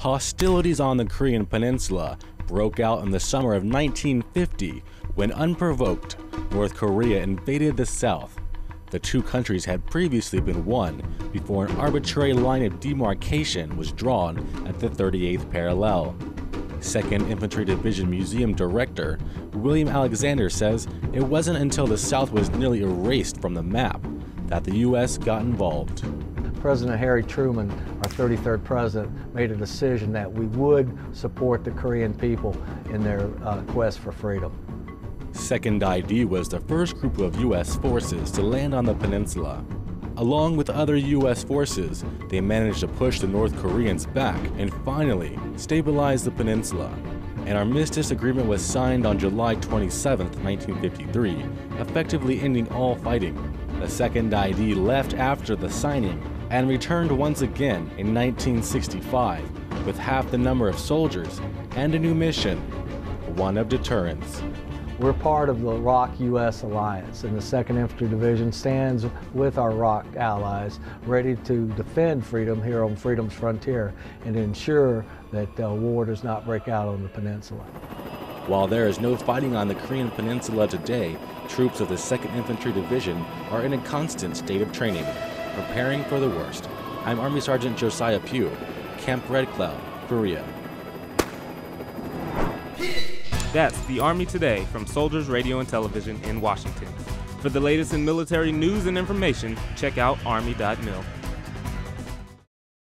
Hostilities on the Korean Peninsula broke out in the summer of 1950 when, unprovoked, North Korea invaded the South. The two countries had previously been one before an arbitrary line of demarcation was drawn at the 38th parallel. 2nd Infantry Division Museum Director William Alexander says it wasn't until the South was nearly erased from the map that the U.S. got involved. President Harry Truman, our 33rd president, made a decision that we would support the Korean people in their uh, quest for freedom. Second ID was the first group of U.S. forces to land on the peninsula. Along with other U.S. forces, they managed to push the North Koreans back and finally stabilize the peninsula. An armistice agreement was signed on July 27, 1953, effectively ending all fighting. The Second ID left after the signing and returned once again in 1965 with half the number of soldiers and a new mission, one of deterrence. We're part of the ROK U.S. alliance, and the 2nd Infantry Division stands with our ROK allies, ready to defend freedom here on freedom's frontier and ensure that uh, war does not break out on the peninsula. While there is no fighting on the Korean peninsula today, troops of the 2nd Infantry Division are in a constant state of training, preparing for the worst. I'm Army Sergeant Josiah Pugh, Camp Red Cloud, Korea. That's the Army Today from Soldiers Radio and Television in Washington. For the latest in military news and information, check out Army.mil.